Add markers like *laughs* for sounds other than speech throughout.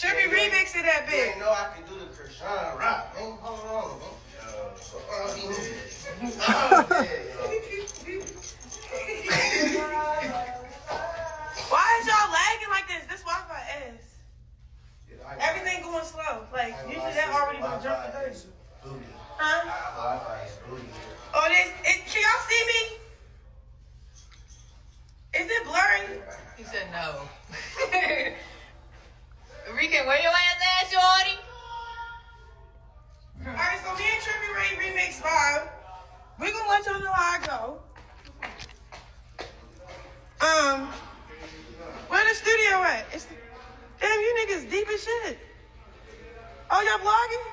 next to that bitch. ain't know I can do the Chrisean Rock. Man, hold on. Oh, Why is y'all lagging like this? This Wi-Fi is. Everything going slow. Like usually that already been jumping thirty. Huh? Wi-Fi is booty. Oh, this. It, can y'all see me? Is it blurry? He said no. Rican, where your ass at, shorty? All right, so me and Trippie Redd remix live. We gonna let y'all know how I go. Um, where the studio at? It's damn you niggas deep as shit. Oh, y'all vlogging?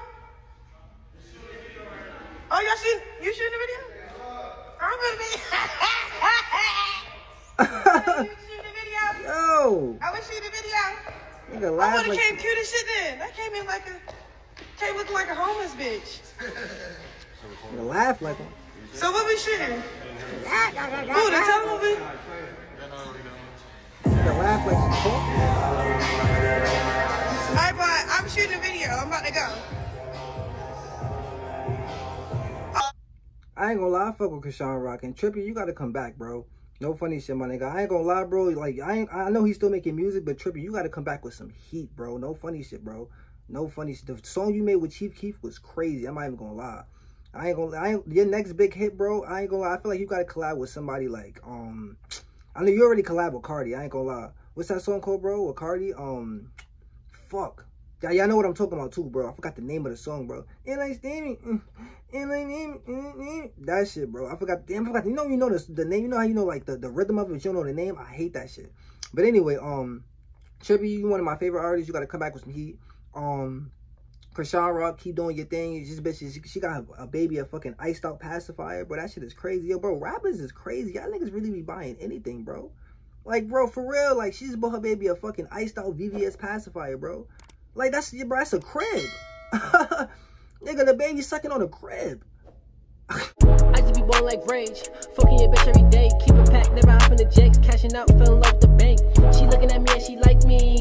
Oh, y'all shoot? You shooting the video? I'm gonna be. *laughs* you shooting the? Yo, I was shooting the video. *laughs* nigga I laugh would've like came cute as shit then. I came in like a, came looking like a homeless bitch. nigga laugh like one. So what we shooting? Ooh, the tell them what we. Nigga laugh like some talk. Alright, but I'm shooting a video. I'm about to go. I ain't gonna lie, I fuck with Chrisean Rock and Trippie. You gotta come back, bro. No funny shit, my nigga. I ain't gonna lie, bro. Like I ain't, I know he's still making music, but Trippie, you gotta come back with some heat, bro. No funny shit, bro. No funny shit. The song you made with Chief Keef was crazy. I'm not even gonna lie. I ain't gonna. I ain't, your next big hit, bro. I ain't gonna lie. I feel like you gotta collab with somebody like um. *tsk* I know you already collab with Cardi. I ain't gonna lie. What's that song called, bro? With Cardi? Um, fuck. Yeah, y'all know what I'm talking about too, bro. I forgot the name of the song, bro. And Stammy, mm, and like name, that shit, bro. I forgot. Damn, I forgot. You know, you know the the name. You know how you know like the, the rhythm of it. But you don't know the name. I hate that shit. But anyway, um, Trippie, you one of my favorite artists. You gotta come back with some heat. Um, Chrisean Rock, keep doing your thing. This bitch, she, she got a, a baby, a fucking iced out pacifier, bro. That shit is crazy, yo, bro. Rappers is crazy. Y'all niggas really be buying anything, bro. Like, bro, for real, like she just bought her baby a fucking iced out VVS pacifier, bro. Like that's bro, that's a crib. *laughs* Nigga, the baby sucking on a crib. I just be born like rage. Fucking your bitch every day. Keep it packed, never hopping the jakes. Cashing out, fell in love with the bank. She looking at me and she like me.